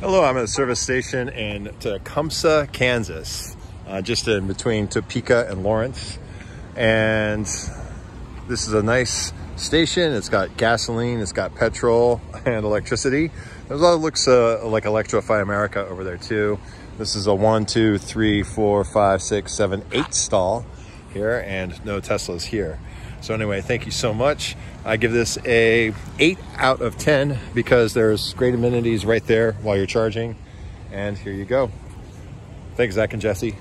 Hello, I'm at a service station in Tecumseh, Kansas, uh, just in between Topeka and Lawrence. And this is a nice station. It's got gasoline, it's got petrol and electricity. There's a lot of looks uh, like Electrify America over there too. This is a one, two, three, four, five, six, seven, eight stall here and no Teslas here. So anyway, thank you so much. I give this a 8 out of 10 because there's great amenities right there while you're charging. And here you go. Thanks, Zach and Jesse.